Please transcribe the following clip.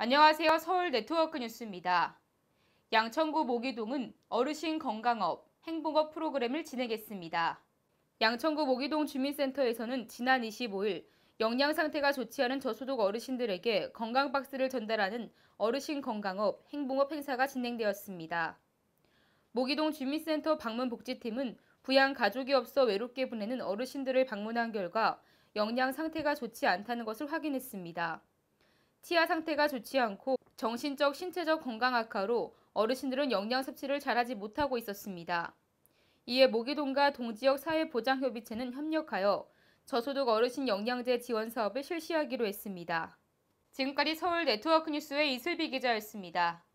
안녕하세요. 서울 네트워크 뉴스입니다. 양천구 모기동은 어르신 건강업, 행복업 프로그램을 진행했습니다. 양천구 모기동 주민센터에서는 지난 25일 영양 상태가 좋지 않은 저소득 어르신들에게 건강 박스를 전달하는 어르신 건강업, 행복업 행사가 진행되었습니다. 모기동 주민센터 방문복지팀은 부양 가족이 없어 외롭게 보내는 어르신들을 방문한 결과 영양 상태가 좋지 않다는 것을 확인했습니다. 치아 상태가 좋지 않고 정신적, 신체적 건강 악화로 어르신들은 영양 섭취를 잘하지 못하고 있었습니다. 이에 모기동과 동지역 사회보장협의체는 협력하여 저소득 어르신 영양제 지원 사업을 실시하기로 했습니다. 지금까지 서울 네트워크 뉴스의 이슬비 기자였습니다.